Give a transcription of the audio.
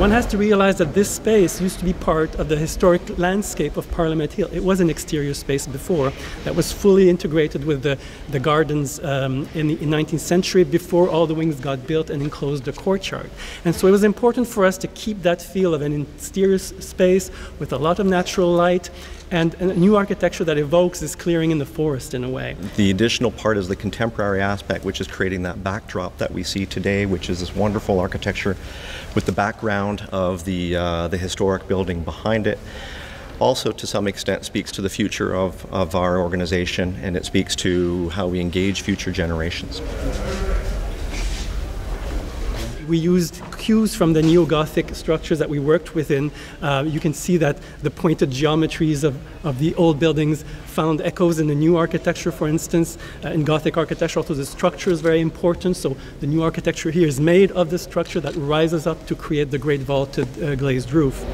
One has to realize that this space used to be part of the historic landscape of Parliament Hill. It was an exterior space before that was fully integrated with the, the gardens um, in the in 19th century before all the wings got built and enclosed the courtyard. And so it was important for us to keep that feel of an exterior space with a lot of natural light and a new architecture that evokes this clearing in the forest in a way. The additional part is the contemporary aspect, which is creating that backdrop that we see today, which is this wonderful architecture with the background of the, uh, the historic building behind it. Also, to some extent, speaks to the future of, of our organization and it speaks to how we engage future generations we used cues from the neo-Gothic structures that we worked within. Uh, you can see that the pointed geometries of, of the old buildings found echoes in the new architecture, for instance. Uh, in Gothic architecture, also the structure is very important. So the new architecture here is made of the structure that rises up to create the great vaulted uh, glazed roof.